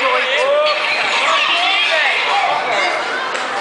Dois.